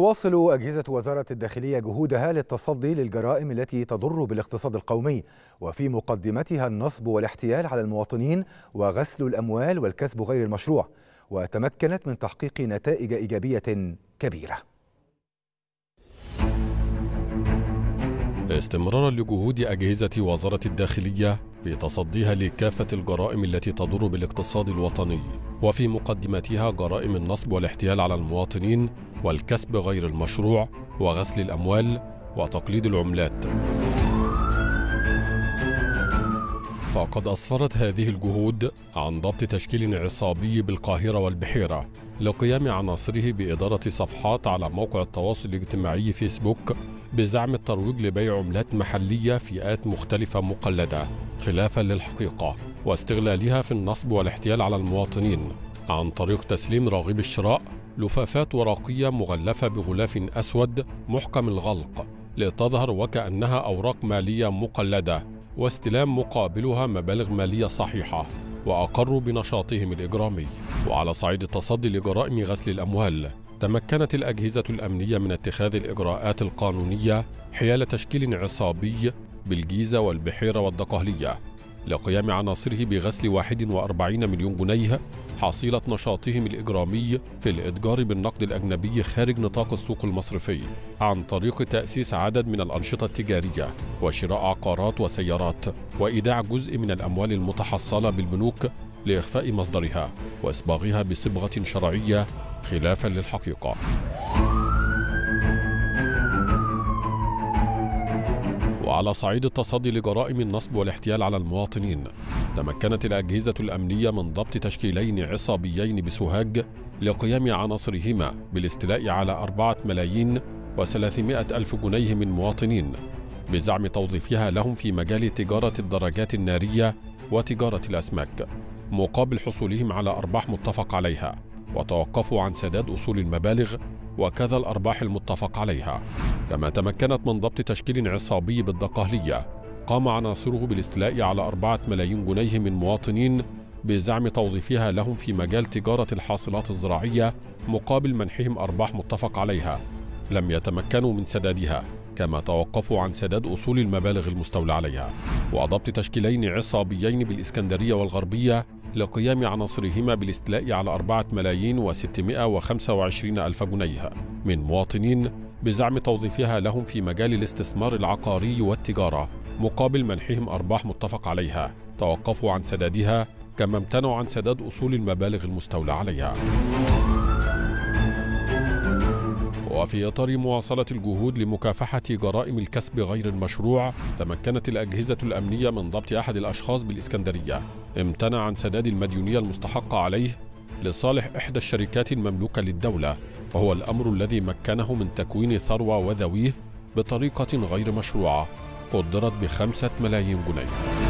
تواصل أجهزة وزارة الداخلية جهودها للتصدي للجرائم التي تضر بالاقتصاد القومي وفي مقدمتها النصب والاحتيال على المواطنين وغسل الأموال والكسب غير المشروع وتمكنت من تحقيق نتائج إيجابية كبيرة. استمرارا لجهود أجهزة وزارة الداخلية في تصديها لكافة الجرائم التي تضر بالاقتصاد الوطني وفي مقدمتها جرائم النصب والاحتيال على المواطنين والكسب غير المشروع وغسل الأموال وتقليد العملات. فقد أسفرت هذه الجهود عن ضبط تشكيل عصابي بالقاهرة والبحيرة لقيام عناصره بإدارة صفحات على موقع التواصل الاجتماعي فيسبوك بزعم الترويج لبيع عملات محلية فئات مختلفة مقلدة خلافا للحقيقة واستغلالها في النصب والاحتيال على المواطنين. عن طريق تسليم راغب الشراء لفافات ورقية مغلفة بغلاف أسود محكم الغلق لتظهر وكأنها أوراق مالية مقلدة واستلام مقابلها مبالغ مالية صحيحة وأقروا بنشاطهم الإجرامي. وعلى صعيد التصدي لجرائم غسل الأموال تمكنت الأجهزة الأمنية من اتخاذ الإجراءات القانونية حيال تشكيل عصابي بالجيزة والبحيرة والدقهلية لقيام عناصره بغسل 41 مليون جنيه حصيلة نشاطهم الإجرامي في الإتجار بالنقد الأجنبي خارج نطاق السوق المصرفي عن طريق تأسيس عدد من الأنشطة التجارية وشراء عقارات وسيارات وإيداع جزء من الأموال المتحصلة بالبنوك لإخفاء مصدرها. وإصباغها بصبغة شرعية خلافا للحقيقة. وعلى صعيد التصدي لجرائم النصب والاحتيال على المواطنين تمكنت الأجهزة الأمنية من ضبط تشكيلين عصابيين بسوهاج لقيام عناصرهما بالاستيلاء على أربعة ملايين وثلاثمائة ألف جنيه من مواطنين بزعم توظيفها لهم في مجال تجارة الدراجات النارية وتجارة الأسماك. مقابل حصولهم على أرباح متفق عليها وتوقفوا عن سداد أصول المبالغ وكذا الأرباح المتفق عليها. كما تمكنت من ضبط تشكيل عصابي بالدقهلية قام عناصره بالاستيلاء على أربعة ملايين جنيه من مواطنين بزعم توظيفها لهم في مجال تجارة الحاصلات الزراعية مقابل منحهم أرباح متفق عليها. لم يتمكنوا من سدادها كما توقفوا عن سداد أصول المبالغ المستولى عليها. وضبط تشكيلين عصابيين بالإسكندرية والغربية لقيام عناصرهما بالاستيلاء على أربعة ملايين وستمائة وخمسة وعشرين ألف جنيه من مواطنين بزعم توظيفها لهم في مجال الاستثمار العقاري والتجارة مقابل منحهم أرباح متفق عليها. توقفوا عن سدادها كما امتنعوا عن سداد أصول المبالغ المستولى عليها. وفي إطار مواصلة الجهود لمكافحة جرائم الكسب غير المشروع تمكنت الأجهزة الأمنية من ضبط أحد الأشخاص بالإسكندرية. امتنع عن سداد المديونية المستحقة عليه لصالح إحدى الشركات المملوكة للدولة وهو الأمر الذي مكنه من تكوين ثروة وذويه بطريقة غير مشروعة قدرت بخمسة ملايين جنيه.